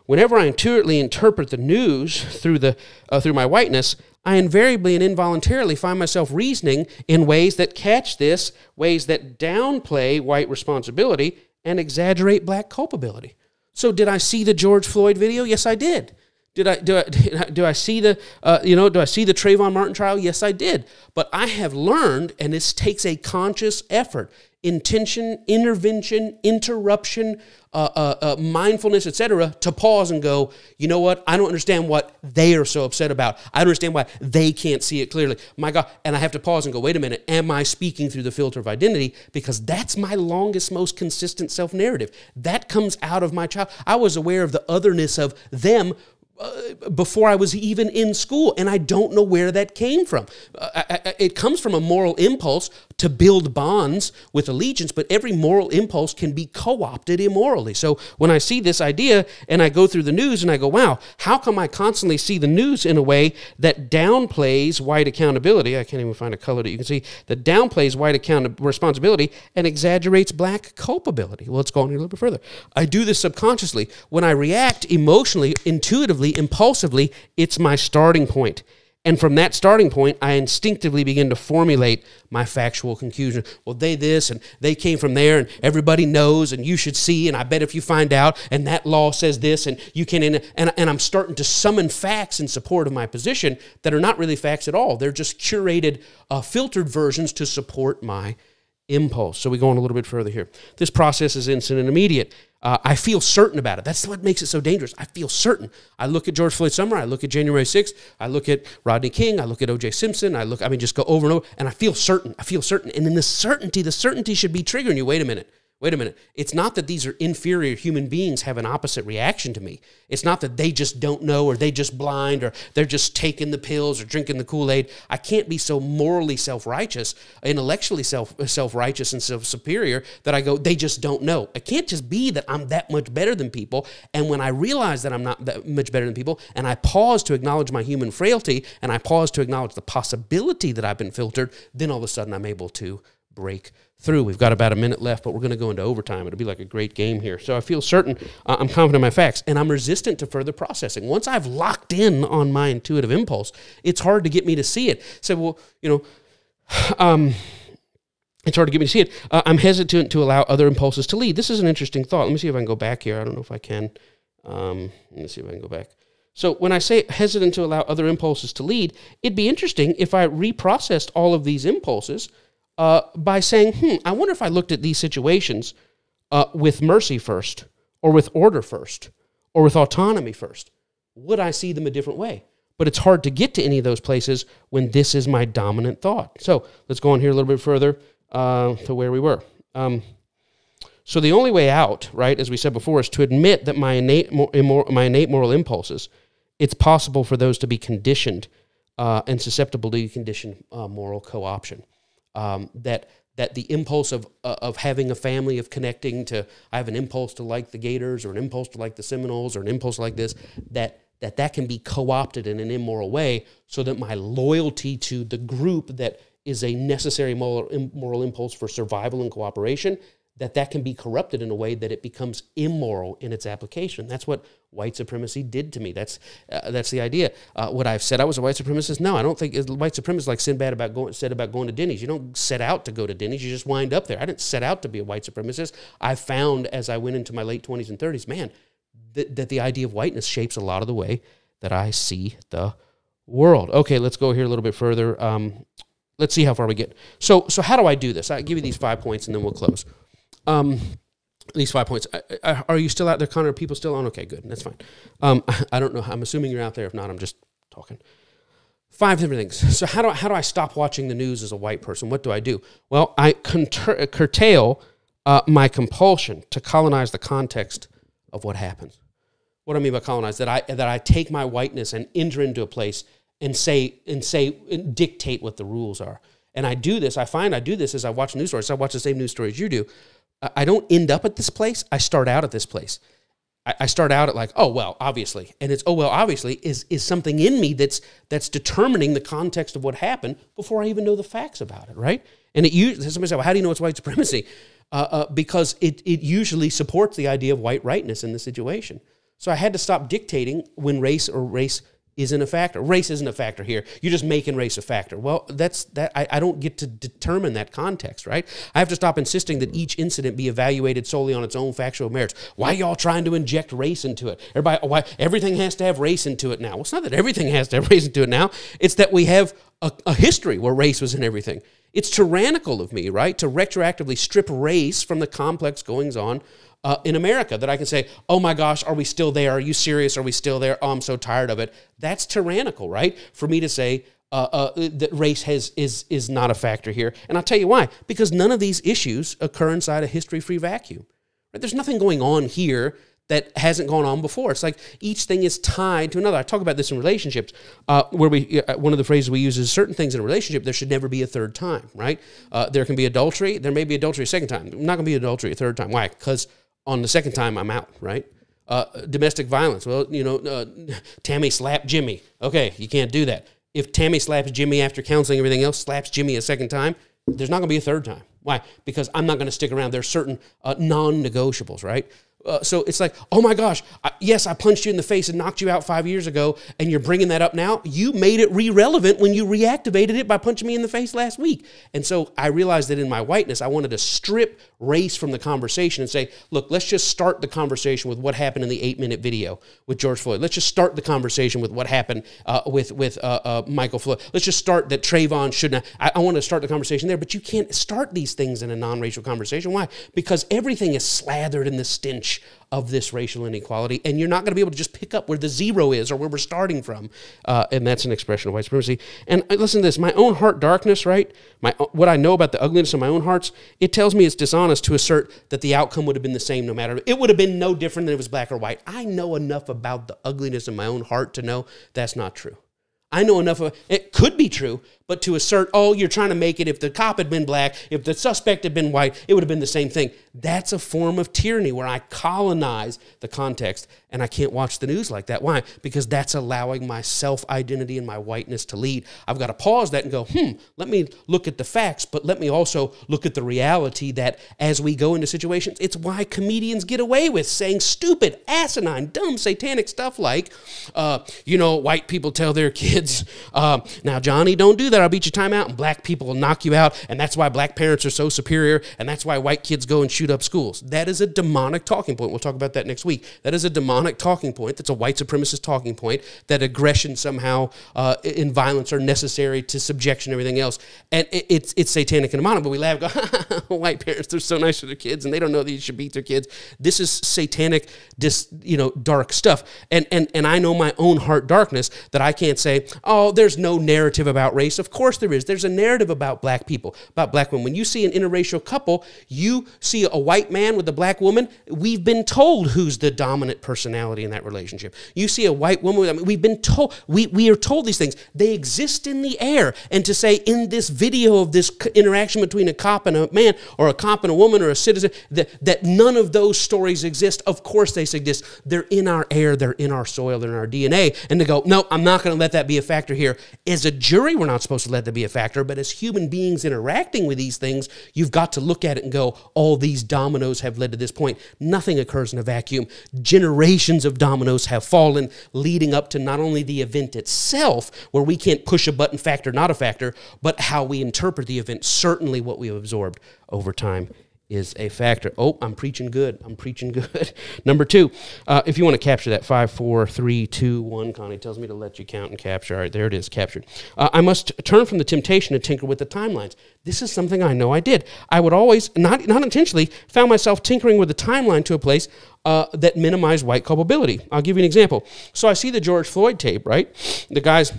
Whenever I intuitively interpret the news through the uh, through my whiteness, I invariably and involuntarily find myself reasoning in ways that catch this, ways that downplay white responsibility and exaggerate black culpability. So, did I see the George Floyd video? Yes, I did. Did I do *laughs* I do I see the uh, you know do I see the Trayvon Martin trial? Yes, I did. But I have learned, and this takes a conscious effort intention, intervention, interruption, uh, uh, uh, mindfulness, etc., to pause and go, you know what? I don't understand what they are so upset about. I don't understand why they can't see it clearly. My God. And I have to pause and go, wait a minute. Am I speaking through the filter of identity? Because that's my longest, most consistent self narrative. That comes out of my child. I was aware of the otherness of them uh, before I was even in school, and I don't know where that came from. Uh, I, I, it comes from a moral impulse to build bonds with allegiance, but every moral impulse can be co opted immorally. So when I see this idea and I go through the news and I go, wow, how come I constantly see the news in a way that downplays white accountability? I can't even find a color that you can see that downplays white account responsibility and exaggerates black culpability. Well, let's go on here a little bit further. I do this subconsciously. When I react emotionally, intuitively, impulsively, it's my starting point. And from that starting point, I instinctively begin to formulate my factual conclusion. Well, they this and they came from there, and everybody knows, and you should see, and I bet if you find out, and that law says this, and you can, and, and I'm starting to summon facts in support of my position that are not really facts at all. They're just curated, uh, filtered versions to support my impulse. So we go on a little bit further here. This process is instant and immediate. Uh, I feel certain about it. That's what makes it so dangerous. I feel certain. I look at George Floyd Summer. I look at January 6th. I look at Rodney King. I look at O.J. Simpson. I look. I mean, just go over and over, and I feel certain. I feel certain. And in the certainty, the certainty should be triggering you. Wait a minute wait a minute. It's not that these are inferior human beings have an opposite reaction to me. It's not that they just don't know or they just blind or they're just taking the pills or drinking the Kool-Aid. I can't be so morally self-righteous, intellectually self self-righteous and self-superior that I go they just don't know. It can't just be that I'm that much better than people and when I realize that I'm not that much better than people and I pause to acknowledge my human frailty and I pause to acknowledge the possibility that I've been filtered, then all of a sudden I'm able to break through. We've got about a minute left, but we're going to go into overtime. It'll be like a great game here. So I feel certain, uh, I'm confident in my facts, and I'm resistant to further processing. Once I've locked in on my intuitive impulse, it's hard to get me to see it. So, well, you know, *sighs* um, it's hard to get me to see it. Uh, I'm hesitant to allow other impulses to lead. This is an interesting thought. Let me see if I can go back here. I don't know if I can. Um, let me see if I can go back. So when I say hesitant to allow other impulses to lead, it'd be interesting if I reprocessed all of these impulses – uh, by saying, hmm, I wonder if I looked at these situations uh, with mercy first, or with order first, or with autonomy first. Would I see them a different way? But it's hard to get to any of those places when this is my dominant thought. So let's go on here a little bit further uh, to where we were. Um, so the only way out, right, as we said before, is to admit that my innate, my innate moral impulses, it's possible for those to be conditioned uh, and susceptible to conditioned uh, moral co-option um, that that the impulse of uh, of having a family of connecting to I have an impulse to like the Gators or an impulse to like the Seminoles or an impulse like this that that that can be co-opted in an immoral way so that my loyalty to the group that is a necessary moral, moral impulse for survival and cooperation that that can be corrupted in a way that it becomes immoral in its application. That's what white supremacy did to me. That's uh, that's the idea. Uh, would I have said I was a white supremacist? No, I don't think white supremacist like Sinbad about going said about going to Denny's. You don't set out to go to Denny's. You just wind up there. I didn't set out to be a white supremacist. I found as I went into my late twenties and thirties, man, that, that the idea of whiteness shapes a lot of the way that I see the world. Okay, let's go here a little bit further. Um, let's see how far we get. So, so how do I do this? I give you these five points, and then we'll close. Um, these five points. Are you still out there, Connie? Are people still on? Okay, good. That's fine. Um, *laughs* I don't know. I'm assuming you're out there. If not, I'm just talking. Five different things. So how do I, how do I stop watching the news as a white person? What do I do? Well, I curtail uh, my compulsion to colonize the context of what happens. What do I mean by colonize? That I that I take my whiteness and enter into a place and say and say and dictate what the rules are. And I do this. I find I do this as I watch news stories. I watch the same news stories you do. I don't end up at this place. I start out at this place. I start out at like, oh well, obviously, and it's oh well, obviously is is something in me that's that's determining the context of what happened before I even know the facts about it, right? And it usually somebody said, well, how do you know it's white supremacy? Uh, uh, because it it usually supports the idea of white rightness in the situation. So I had to stop dictating when race or race isn't a factor. Race isn't a factor here. You're just making race a factor. Well, that's that. I, I, don't get to determine that context, right? I have to stop insisting that each incident be evaluated solely on its own factual merits. Why are y'all trying to inject race into it? Everybody, why everything has to have race into it now? Well, it's not that everything has to have *laughs* race into it now. It's that we have a, a history where race was in everything. It's tyrannical of me, right, to retroactively strip race from the complex goings on uh, in America that I can say, oh my gosh, are we still there? Are you serious? Are we still there? Oh, I'm so tired of it. That's tyrannical, right? For me to say uh, uh, that race has is is not a factor here, and I'll tell you why. Because none of these issues occur inside a history-free vacuum. Right? There's nothing going on here that hasn't gone on before. It's like each thing is tied to another. I talk about this in relationships, uh, where we uh, one of the phrases we use is certain things in a relationship there should never be a third time. Right? Uh, there can be adultery. There may be adultery a second time. Not going to be adultery a third time. Why? Because on the second time, I'm out, right? Uh, domestic violence. Well, you know, uh, Tammy slapped Jimmy. Okay, you can't do that. If Tammy slaps Jimmy after counseling everything else, slaps Jimmy a second time, there's not going to be a third time. Why? Because I'm not going to stick around. There's certain uh, non negotiables, right? Uh, so it's like, oh my gosh, I, yes, I punched you in the face and knocked you out five years ago, and you're bringing that up now. You made it re-relevant when you reactivated it by punching me in the face last week. And so I realized that in my whiteness, I wanted to strip race from the conversation and say, look, let's just start the conversation with what happened in the eight-minute video with George Floyd. Let's just start the conversation with what happened uh, with with uh, uh Michael Floyd. Let's just start that Trayvon shouldn't. I, I want to start the conversation there, but you can't start these things in a non-racial conversation. Why? Because everything is slathered in the stench of this racial inequality, and you're not going to be able to just pick up where the zero is or where we're starting from, uh, and that's an expression of white supremacy. And uh, listen to this: my own heart darkness, right? My uh, what I know about the ugliness of my own hearts, it tells me it's dishonest to assert that the outcome would have been the same no matter. It would have been no different than it was black or white. I know enough about the ugliness of my own heart to know that's not true. I know enough of it could be true, but to assert, oh, you're trying to make it if the cop had been black, if the suspect had been white, it would have been the same thing. That's a form of tyranny where I colonize the context and I can't watch the news like that. Why? Because that's allowing my self identity and my whiteness to lead. I've got to pause that and go, hmm, let me look at the facts, but let me also look at the reality that as we go into situations, it's why comedians get away with saying stupid, asinine, dumb, satanic stuff like, uh, you know, white people tell their kids, *laughs* uh, now, Johnny, don't do that that, I'll beat your time out, and black people will knock you out, and that's why black parents are so superior, and that's why white kids go and shoot up schools. That is a demonic talking point. We'll talk about that next week. That is a demonic talking point. That's a white supremacist talking point. That aggression somehow uh, and violence are necessary to subjection and everything else. And it, it's it's satanic and demonic. But we laugh, go, *laughs* white parents, they're so nice to their kids, and they don't know that you should beat their kids. This is satanic, dis, you know, dark stuff. And and and I know my own heart darkness that I can't say, oh, there's no narrative about race. Of course there is. There's a narrative about black people, about black women. When you see an interracial couple, you see a white man with a black woman. We've been told who's the dominant personality in that relationship. You see a white woman. I mean, we've been told. We we are told these things. They exist in the air. And to say in this video of this interaction between a cop and a man, or a cop and a woman, or a citizen, that that none of those stories exist. Of course they exist. They're in our air. They're in our soil. They're in our DNA. And to go, no, I'm not going to let that be a factor here. As a jury, we're not supposed supposed to let that be a factor. But as human beings interacting with these things, you've got to look at it and go, all these dominoes have led to this point. Nothing occurs in a vacuum. Generations of dominoes have fallen, leading up to not only the event itself, where we can't push a button factor, not a factor, but how we interpret the event, certainly what we have absorbed over time is a factor. Oh, I'm preaching good. I'm preaching good. *laughs* Number two, uh, if you want to capture that five, four, three, two, one, Connie tells me to let you count and capture. All right, there it is, captured. Uh, I must turn from the temptation to tinker with the timelines. This is something I know I did. I would always, not not intentionally, found myself tinkering with the timeline to a place uh, that minimized white culpability. I'll give you an example. So I see the George Floyd tape, right? The guy's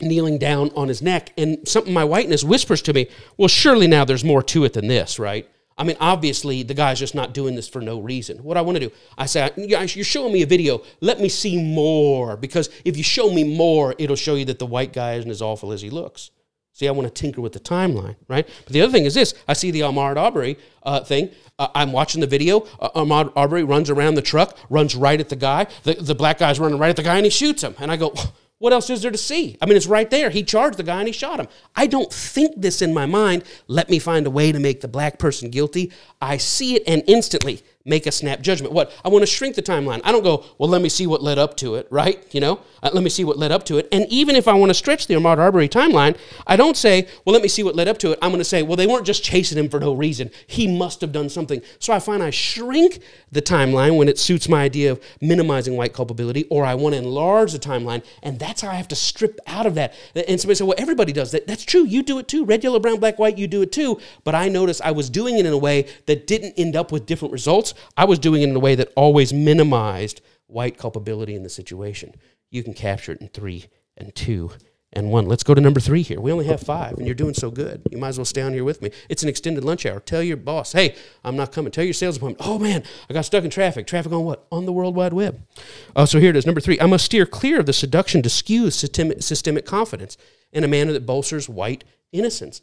kneeling down on his neck, and something my whiteness whispers to me, well, surely now there's more to it than this, right? I mean, obviously, the guy's just not doing this for no reason. What I want to do, I say, you're showing me a video. Let me see more. Because if you show me more, it'll show you that the white guy isn't as awful as he looks. See, I want to tinker with the timeline, right? But the other thing is this I see the Ahmaud Arbery uh, thing. Uh, I'm watching the video. Uh, Ahmaud Arbery runs around the truck, runs right at the guy. The, the black guy's running right at the guy, and he shoots him. And I go, what else is there to see? I mean, it's right there. He charged the guy and he shot him. I don't think this in my mind. Let me find a way to make the black person guilty. I see it and instantly make a snap judgment. What? I want to shrink the timeline. I don't go, well, let me see what led up to it, right? You know, uh, let me see what led up to it. And even if I want to stretch the Ahmaud Arbery timeline, I don't say, well, let me see what led up to it. I'm going to say, well, they weren't just chasing him for no reason. He must have done something. So I find I shrink the timeline when it suits my idea of minimizing white culpability, or I want to enlarge the timeline. And that's how I have to strip out of that. And somebody said, well, everybody does that. That's true. You do it too. Red, yellow, brown, black, white, you do it too. But I noticed I was doing it in a way that didn't end up with different results. I was doing it in a way that always minimized white culpability in the situation. You can capture it in three and two and one. Let's go to number three here. We only have five, and you're doing so good. You might as well stay on here with me. It's an extended lunch hour. Tell your boss, hey, I'm not coming. Tell your sales appointment, oh man, I got stuck in traffic. Traffic on what? On the World Wide Web. Uh, so here it is. Number three, I must steer clear of the seduction to skew systemic, systemic confidence in a manner that bolsters white innocence.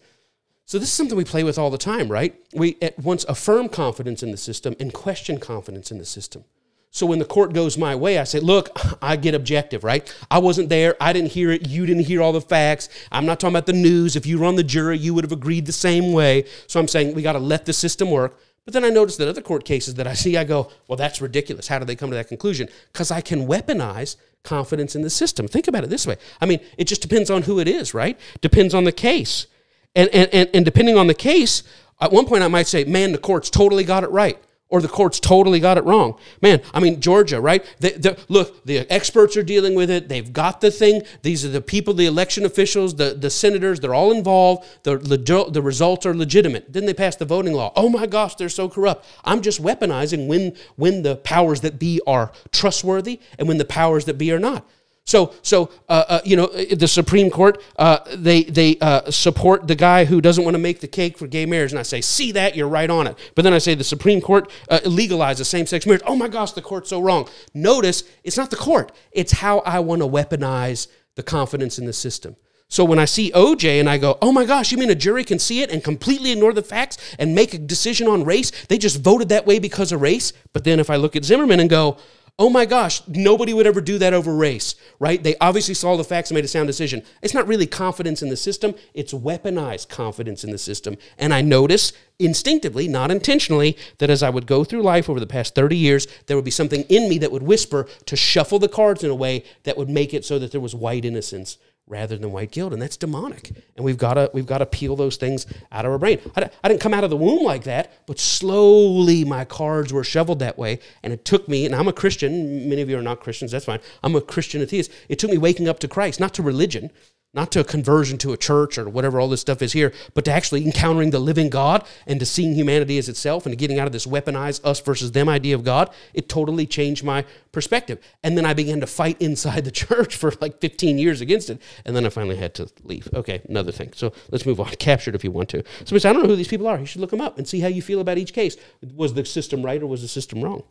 So this is something we play with all the time, right? We at once affirm confidence in the system and question confidence in the system. So when the court goes my way, I say, look, I get objective, right? I wasn't there. I didn't hear it. You didn't hear all the facts. I'm not talking about the news. If you were on the jury, you would have agreed the same way. So I'm saying we got to let the system work. But then I notice that other court cases that I see, I go, well, that's ridiculous. How do they come to that conclusion? Because I can weaponize confidence in the system. Think about it this way. I mean, it just depends on who it is, right? Depends on the case. And, and, and, and depending on the case, at one point I might say, man, the courts totally got it right. Or the courts totally got it wrong. Man, I mean, Georgia, right? The, look, the experts are dealing with it. They've got the thing. These are the people, the election officials, the, the senators, they're all involved. The, the results are legitimate. Then they pass the voting law. Oh my gosh, they're so corrupt. I'm just weaponizing when, when the powers that be are trustworthy and when the powers that be are not. So, so uh, uh, you know, the Supreme Court uh, they they uh, support the guy who doesn't want to make the cake for gay marriage, and I say, see that you're right on it. But then I say the Supreme Court uh, legalizes same-sex marriage. Oh my gosh, the court's so wrong. Notice it's not the court; it's how I want to weaponize the confidence in the system. So when I see OJ and I go, oh my gosh, you mean a jury can see it and completely ignore the facts and make a decision on race? They just voted that way because of race. But then if I look at Zimmerman and go, Oh my gosh, nobody would ever do that over race, right? They obviously saw the facts and made a sound decision. It's not really confidence in the system, it's weaponized confidence in the system. And I notice instinctively, not intentionally, that as I would go through life over the past 30 years, there would be something in me that would whisper to shuffle the cards in a way that would make it so that there was white innocence rather than white guilt, and that's demonic. And we've got to we've got to peel those things out of our brain. I, I didn't come out of the womb like that, but slowly my cards were shoveled that way, and it took me. And I'm a Christian. Many of you are not Christians. That's fine. I'm a Christian atheist. It took me waking up to Christ, not to religion, not to a conversion to a church or whatever all this stuff is here, but to actually encountering the living God and to seeing humanity as itself and to getting out of this weaponized us versus them idea of God, it totally changed my perspective. And then I began to fight inside the *laughs* church for like 15 years against it. And then I finally had to leave. Okay, another thing. So let's move on. *laughs* Captured if you want to. So I don't know who these people are. You should look them up and see how you feel about each case. Was the system right or was the system wrong?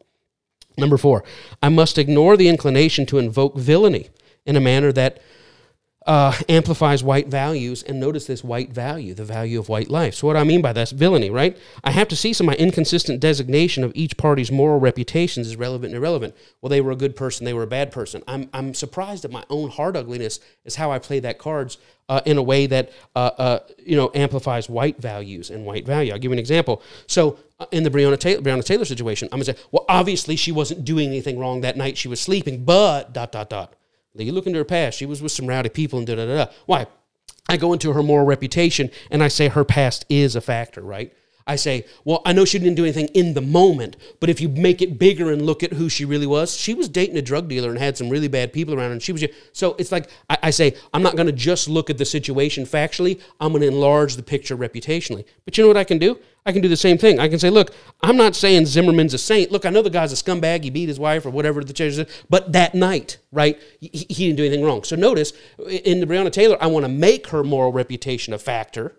Number four, I must ignore the inclination to invoke villainy in a manner that uh, amplifies white values, and notice this white value, the value of white life. So, what I mean by that's villainy, right? I have to see some my inconsistent designation of each party's moral reputations as relevant and irrelevant. Well, they were a good person, they were a bad person. I'm, I'm surprised at my own heart ugliness is how I play that cards uh, in a way that uh, uh, you know amplifies white values and white value. I'll give you an example. So, uh, in the Breonna Taylor, Breonna Taylor situation, I'm gonna say, well, obviously she wasn't doing anything wrong that night; she was sleeping, but dot dot dot you look into her past. She was with some rowdy people and da da da. Why? I go into her moral reputation and I say her past is a factor, right? I say, well, I know she didn't do anything in the moment, but if you make it bigger and look at who she really was, she was dating a drug dealer and had some really bad people around, and she was. So it's like I, I say, I'm not going to just look at the situation factually. I'm going to enlarge the picture reputationally. But you know what I can do? I can do the same thing. I can say, look, I'm not saying Zimmerman's a saint. Look, I know the guy's a scumbag. He beat his wife or whatever the charge is. But that night, right, he, he didn't do anything wrong. So notice in the Breonna Taylor, I want to make her moral reputation a factor.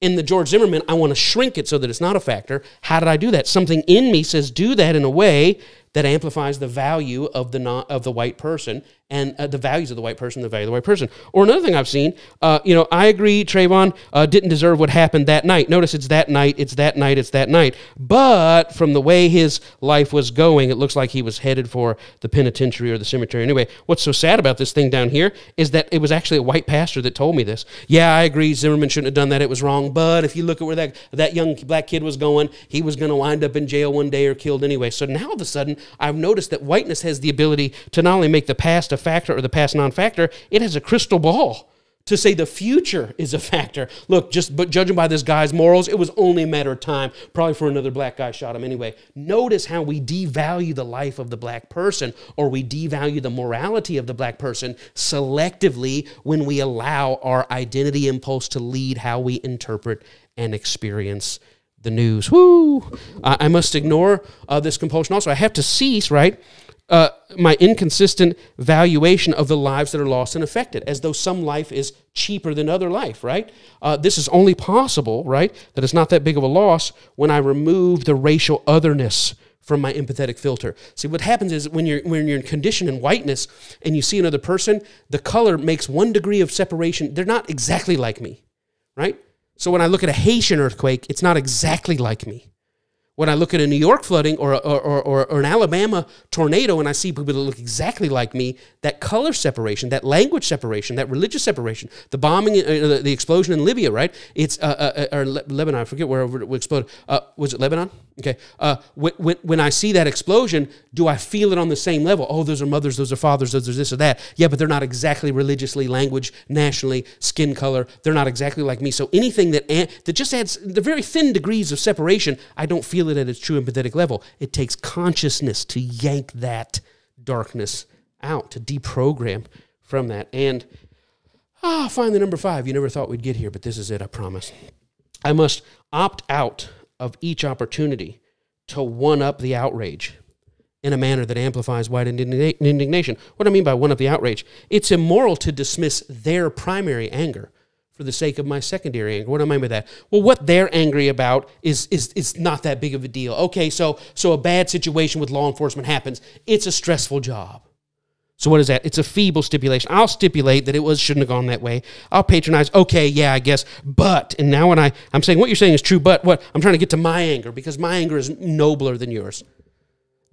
In the George Zimmerman, I want to shrink it so that it's not a factor. How did I do that? Something in me says do that in a way that amplifies the value of the not, of the white person and uh, the values of the white person, the value of the white person. Or another thing I've seen, uh, you know, I agree Trayvon uh, didn't deserve what happened that night. Notice it's that night, it's that night, it's that night. But from the way his life was going, it looks like he was headed for the penitentiary or the cemetery. Anyway, what's so sad about this thing down here is that it was actually a white pastor that told me this. Yeah, I agree Zimmerman shouldn't have done that. It was wrong. But if you look at where that, that young black kid was going, he was going to wind up in jail one day or killed anyway. So now all of a sudden, I've noticed that whiteness has the ability to not only make the past a factor or the past non-factor, it has a crystal ball to say the future is a factor. Look, just but judging by this guy's morals, it was only a matter of time, probably for another black guy shot him anyway. Notice how we devalue the life of the black person or we devalue the morality of the black person selectively when we allow our identity impulse to lead how we interpret and experience the news. Woo! I, I must ignore uh, this compulsion. Also, I have to cease, right? Uh, my inconsistent valuation of the lives that are lost and affected, as though some life is cheaper than other life, right? Uh, this is only possible, right? That it's not that big of a loss when I remove the racial otherness from my empathetic filter. See, what happens is when you're when you're in condition in whiteness and you see another person, the color makes one degree of separation. They're not exactly like me, right? So when I look at a Haitian earthquake, it's not exactly like me. When I look at a New York flooding or, or, or, or, an Alabama tornado and I see people that look exactly like me, that color separation, that language separation, that religious separation, the bombing, uh, the, explosion in Libya, right? It's, uh, uh, uh or Lebanon, I forget where it exploded. Uh, was it Lebanon? Okay. Uh, when, when I see that explosion, do I feel it on the same level? Oh, those are mothers, those are fathers, those are this or that. Yeah, but they're not exactly religiously, language, nationally, skin color. They're not exactly like me. So anything that, that just adds the very thin degrees of separation, I don't feel feel it at its true empathetic level. It takes consciousness to yank that darkness out, to deprogram from that. And ah, finally, number five. You never thought we'd get here, but this is it, I promise. I must opt out of each opportunity to one up the outrage in a manner that amplifies white indignation. What I mean by one up the outrage? It's immoral to dismiss their primary anger for the sake of my secondary anger. What do I mean by that? Well, what they're angry about is is is not that big of a deal. Okay, so so a bad situation with law enforcement happens. It's a stressful job. So what is that? It's a feeble stipulation. I'll stipulate that it was shouldn't have gone that way. I'll patronize. Okay, yeah, I guess. But and now when I I'm saying what you're saying is true, but what I'm trying to get to my anger because my anger is nobler than yours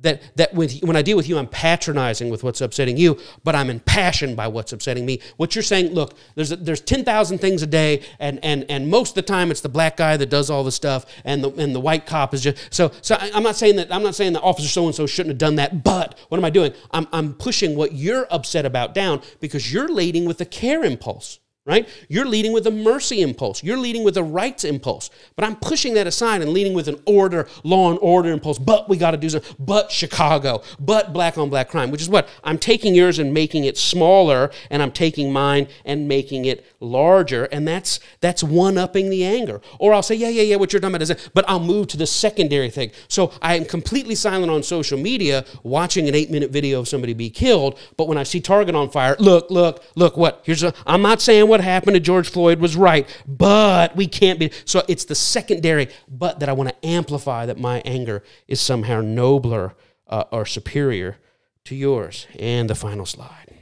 that that when, when I deal with you, I'm patronizing with what's upsetting you, but I'm impassioned by what's upsetting me. What you're saying, look, there's a, there's ten thousand things a day, and and and most of the time it's the black guy that does all the stuff, and the and the white cop is just so. So I, I'm not saying that I'm not saying that officer so and so shouldn't have done that, but what am I doing? I'm I'm pushing what you're upset about down because you're leading with the care impulse right? You're leading with a mercy impulse. You're leading with a rights impulse. But I'm pushing that aside and leading with an order, law and order impulse. But we got to do something. But Chicago. But black on black crime, which is what? I'm taking yours and making it smaller, and I'm taking mine and making it larger. And that's that's one upping the anger. Or I'll say, yeah, yeah, yeah, what you're talking about is but I'll move to the secondary thing. So I am completely silent on social media watching an eight minute video of somebody be killed. But when I see Target on fire, look, look, look, what? Here's a, I'm not saying what happened to George Floyd was right, but we can't be. So it's the secondary but that I want to amplify that my anger is somehow nobler uh, or superior to yours. And the final slide.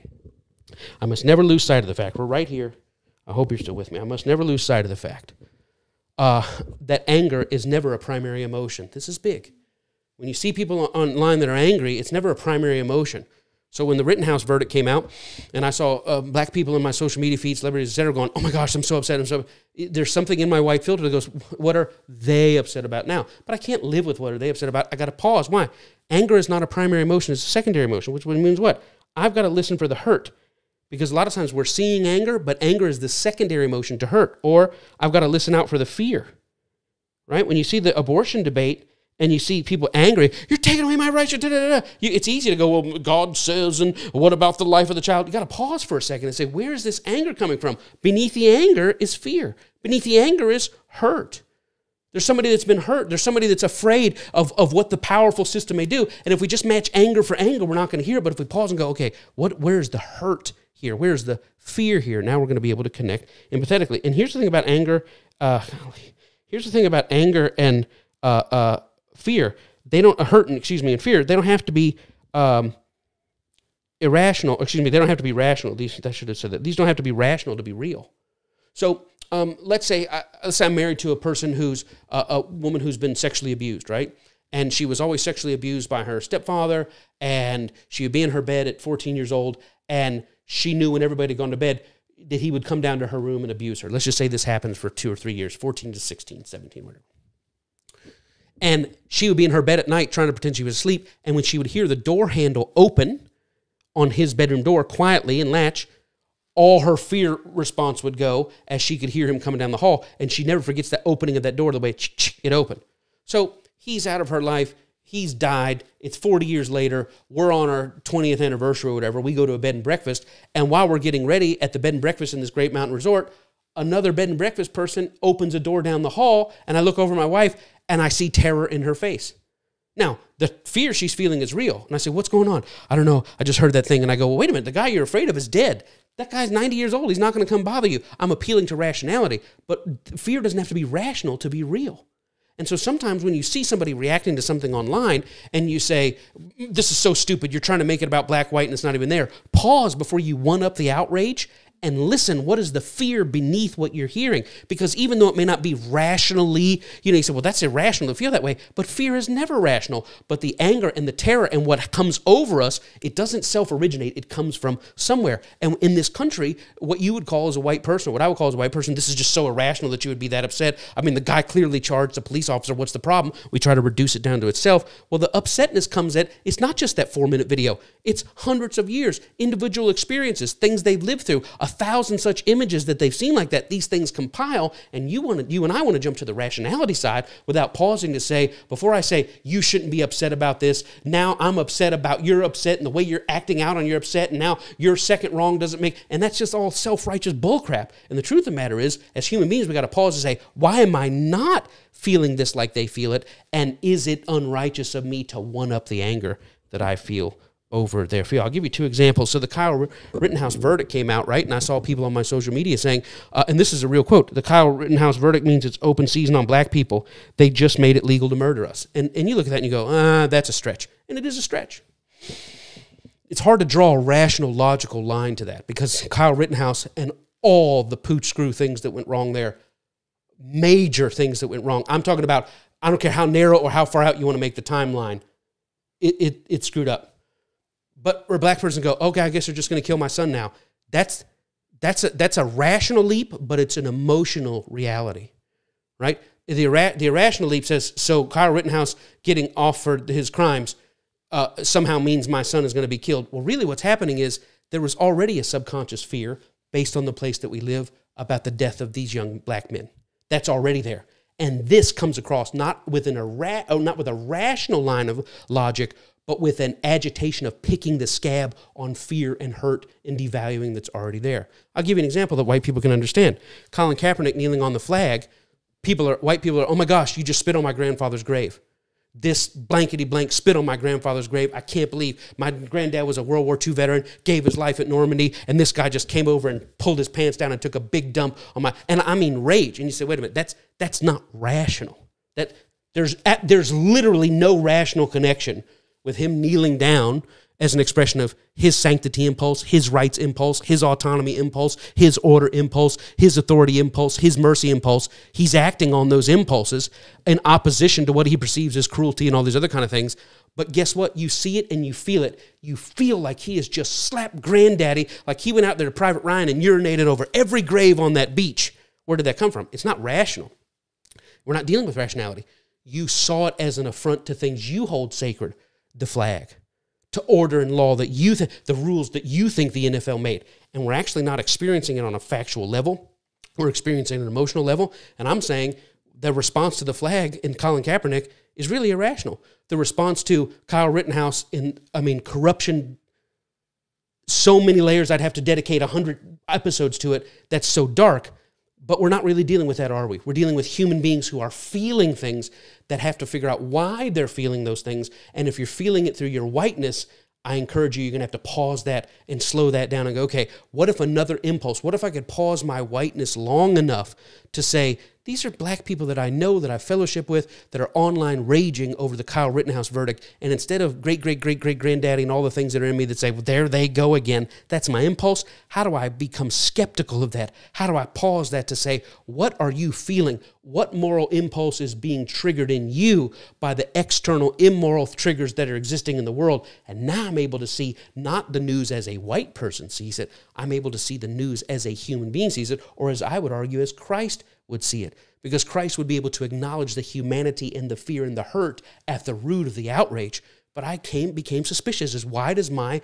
I must never lose sight of the fact. We're right here. I hope you're still with me. I must never lose sight of the fact uh, that anger is never a primary emotion. This is big. When you see people online that are angry, it's never a primary emotion. So when the Rittenhouse verdict came out, and I saw uh, black people in my social media feed, celebrities, etc., going, "Oh my gosh, I'm so upset! I'm so." There's something in my white filter that goes, "What are they upset about now?" But I can't live with what are they upset about. I got to pause. Why? Anger is not a primary emotion; it's a secondary emotion, which means what? I've got to listen for the hurt, because a lot of times we're seeing anger, but anger is the secondary emotion to hurt. Or I've got to listen out for the fear. Right? When you see the abortion debate, and you see people angry, you're taking away my rights. Da, da, da. You, it's easy to go, well, God says, and what about the life of the child? You got to pause for a second and say, where is this anger coming from? Beneath the anger is fear. Beneath the anger is hurt. There's somebody that's been hurt. There's somebody that's afraid of, of what the powerful system may do. And if we just match anger for anger, we're not going to hear it. But if we pause and go, okay, what, where's the hurt here? Where's the fear here? Now we're going to be able to connect empathetically. And here's the thing about anger. Uh, here's the thing about anger and uh, uh, fear, they don't hurt excuse me and fear. They don't have to be um, irrational. Excuse me, they don't have to be rational. These I should have said that. These don't have to be rational to be real. So um, let's say I, let's say I'm married to a person who's a woman who's been sexually abused, right? And she was always sexually abused by her stepfather, and she would be in her bed at 14 years old, and she knew when everybody had gone to bed that he would come down to her room and abuse her. Let's just say this happens for two or three years, 14 to 16, 17, whatever. And she would be in her bed at night trying to pretend she was asleep. And when she would hear the door handle open on his bedroom door quietly and latch, all her fear response would go as she could hear him coming down the hall. And she never forgets that opening of that door, the way it opened. So he's out of her life. He's died. It's 40 years later. We're on our 20th anniversary or whatever. We go to a bed and breakfast. And while we're getting ready at the bed and breakfast in this great mountain resort, another bed and breakfast person opens a door down the hall. And I look over my wife and I see terror in her face. Now, the fear she's feeling is real. And I say, What's going on? I don't know. I just heard that thing. And I go, Well, wait a minute. The guy you're afraid of is dead. That guy's 90 years old. He's not going to come bother you. I'm appealing to rationality. But fear doesn't have to be rational to be real. And so sometimes when you see somebody reacting to something online and you say, This is so stupid, you're trying to make it about black, white, and it's not even there, pause before you one up the outrage and listen what is the fear beneath what you're hearing? Because even though it may not be rationally you know you say well that's irrational to feel that way but fear is never rational. But the anger and the terror and what comes over us it doesn't self-originate it comes from somewhere. And in this country what you would call as a white person what i would call as a white person this is just so irrational that you would be that upset. I mean the guy clearly charged the police officer what's the problem? We try to reduce it down to itself. Well the upsetness comes at it's not just that four minute video it's hundreds of years individual experiences things they've lived through a thousand such images that they've seen like that. These things compile, and you want to, you and I want to jump to the rationality side without pausing to say, before I say you shouldn't be upset about this, now I'm upset about you're upset and the way you're acting out on your upset, and now your second wrong doesn't make, and that's just all self-righteous bullcrap. And the truth of the matter is, as human beings, we got to pause and say, why am I not feeling this like they feel it? And is it unrighteous of me to one up the anger that I feel over there for you. I'll give you two examples. So the Kyle Rittenhouse verdict came out, right? And I saw people on my social media saying, uh, and this is a real quote, the Kyle Rittenhouse verdict means it's open season on black people. They just made it legal to murder us. And, and you look at that and you go, ah, that's a stretch. And it is a stretch. It's hard to draw a rational, logical line to that because Kyle Rittenhouse and all the pooch screw things that went wrong there, major things that went wrong. I'm talking about, I don't care how narrow or how far out you want to make the timeline, it, it, it screwed up but or a black person go, okay, I guess they're just going to kill my son now. That's that's a that's a rational leap, but it's an emotional reality, right? The, ira- the irrational leap says so. Kyle Rittenhouse getting offered his crimes uh, somehow means my son is going to be killed. Well, really, what's happening is there was already a subconscious fear based on the place that we live about the death of these young black men. That's already there. And this comes across not with an ira- oh, not with a rational line of logic, but with an agitation of picking the scab on fear and hurt and devaluing that's already there. I'll give you an example that white people can understand. Colin Kaepernick kneeling on the flag, people are white people are, oh my gosh, you just spit on my grandfather's grave. This blankety blank spit on my grandfather's grave. I can't believe my granddad was a World War II veteran, gave his life at Normandy, and this guy just came over and pulled his pants down and took a big dump on my and I mean rage. And you say, wait a minute, that's that's not rational. That there's there's literally no rational connection with him kneeling down as an expression of his sanctity impulse, his rights impulse, his autonomy impulse, his order impulse, his authority impulse, his mercy impulse. He's acting on those impulses in opposition to what he perceives as cruelty and all these other kind of things. But guess what? You see it and you feel it. You feel like he has just slapped granddaddy, like he went out there to Private Ryan and urinated over every grave on that beach. Where did that come from? It's not rational. We're not dealing with rationality. You saw it as an affront to things you hold sacred, the flag, to order and law that you th- the rules that you think the NFL made. And we're actually not experiencing it on a factual level. We're experiencing an emotional level. And I'm saying the response to the flag in Colin Kaepernick is really irrational. The response to Kyle Rittenhouse in, I mean, corruption, so many layers, I'd have to dedicate 100 episodes to it. That's so dark. But we're not really dealing with that, are we? We're dealing with human beings who are feeling things that have to figure out why they're feeling those things. And if you're feeling it through your whiteness, I encourage you, you're going to have to pause that and slow that down and go, okay, what if another impulse, what if I could pause my whiteness long enough to say, these are black people that I know, that I fellowship with, that are online raging over the Kyle Rittenhouse verdict. And instead of great, great, great, great granddaddy and all the things that are in me that say, well, there they go again, that's my impulse. How do I become skeptical of that? How do I pause that to say, what are you feeling? What moral impulse is being triggered in you by the external immoral triggers that are existing in the world? And now I'm able to see not the news as a white person sees it, I'm able to see the news as a human being sees it, or as I would argue, as Christ would see it because Christ would be able to acknowledge the humanity and the fear and the hurt at the root of the outrage. But I came, became suspicious as why does my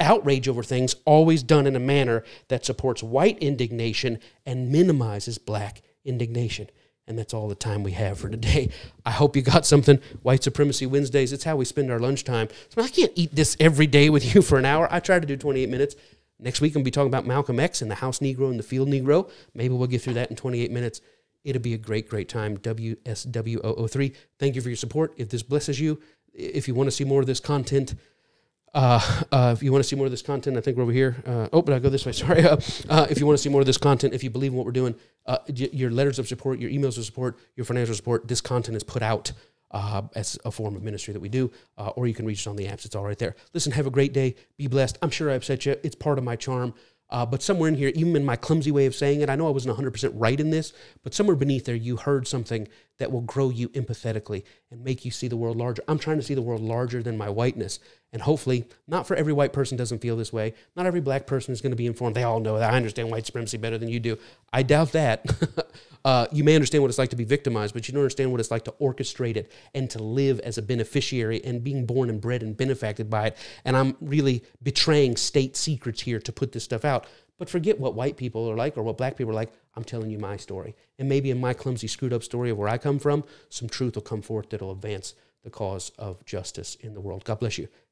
outrage over things always done in a manner that supports white indignation and minimizes black indignation? And that's all the time we have for today. I hope you got something. White Supremacy Wednesdays, it's how we spend our lunchtime. So I can't eat this every day with you for an hour. I try to do 28 minutes. Next week, I'm going to be talking about Malcolm X and the House Negro and the Field Negro. Maybe we'll get through that in 28 minutes. It'll be a great, great time. WSW003. Thank you for your support. If this blesses you, if you want to see more of this content, uh, uh, if you want to see more of this content, I think we're over here. Uh, oh, but I go this way. *laughs* Sorry. Uh, uh, if you want to see more of this content, if you believe in what we're doing, uh, your letters of support, your emails of support, your financial support, this content is put out uh, as a form of ministry that we do, uh, or you can reach us on the apps. It's all right there. Listen, have a great day. Be blessed. I'm sure I upset you. It's part of my charm. Uh, but somewhere in here, even in my clumsy way of saying it, I know I wasn't 100% right in this, but somewhere beneath there, you heard something that will grow you empathetically and make you see the world larger. I'm trying to see the world larger than my whiteness. And hopefully, not for every white person doesn't feel this way. Not every black person is going to be informed. They all know that. I understand white supremacy better than you do. I doubt that. *laughs* uh, you may understand what it's like to be victimized, but you don't understand what it's like to orchestrate it and to live as a beneficiary and being born and bred and benefacted by it. And I'm really betraying state secrets here to put this stuff out. But forget what white people are like or what black people are like. I'm telling you my story. And maybe in my clumsy, screwed up story of where I come from, some truth will come forth that'll advance the cause of justice in the world. God bless you.